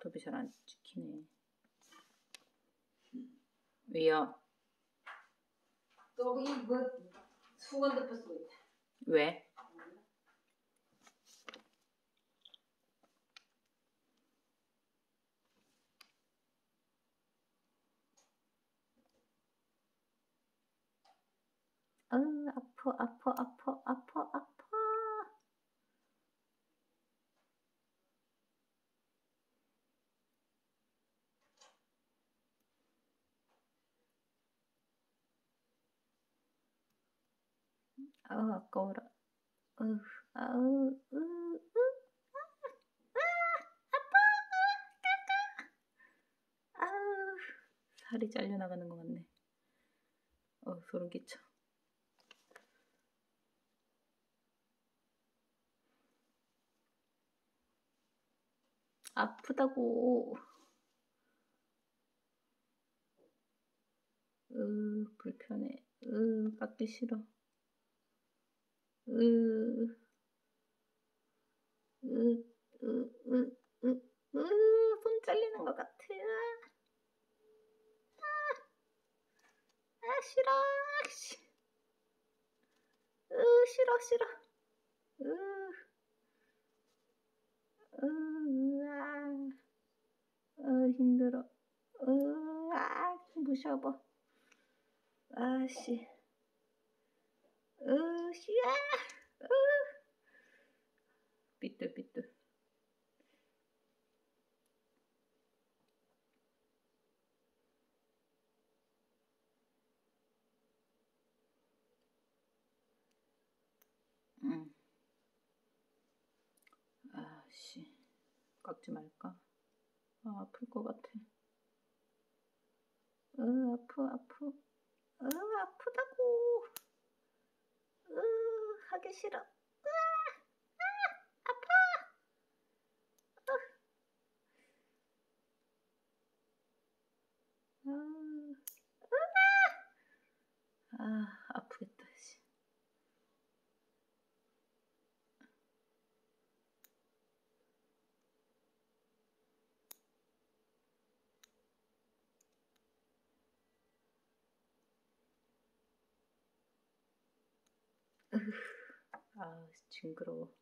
손톱이 잘 안 찍히네. 왜요? 또 이거 수건 덮어 있다. 왜? 어, 아파, 아파, 아파, 아파, 아파. 아, 아까워라. 어휴, 아우, 으, 으, 아, 아, 아파, 아, 까까. 아우, 살이 잘려 나가는 것 같네. 어, 소름 끼쳐. 아프다고. 으, 불편해. 으, 받기 싫어. 으, 으, 으, 으, 으, 으, 손 잘리는 것 같아. 아, 아, 싫어. 씨. 으, 싫어, 싫어. 으, 으, 아, 으, 힘들어. 으, 아, 무셔봐. 아씨. 으, 씨야. 으. 삐뚤삐뚤. 응. 아씨. 깎지 말까? 아, 아플 것 같아. 으, 아프, 아프. 으, 아프다고. 으, 하기 싫어. 으, 아, 아파. 으아. 아, 아프겠다, 씨. 아, 징그러워.